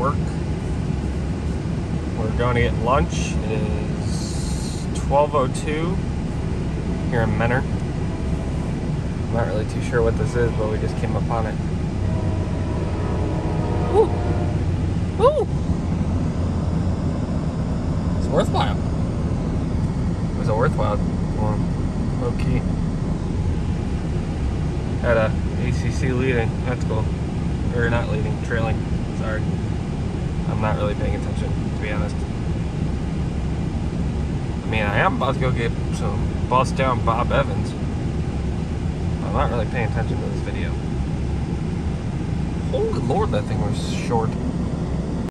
work. We're going to get lunch. It is 12.02 here in Mentor. I'm not really too sure what this is, but we just came upon it. Woo! Woo! It's worthwhile. It was a worthwhile one, low key. Had a ACC leading. That's cool. Or not leading, trailing. Sorry. I'm not really paying attention, to be honest. I mean, I am about to go get some bust down Bob Evans. I'm not really paying attention to this video. Holy lord, that thing was short.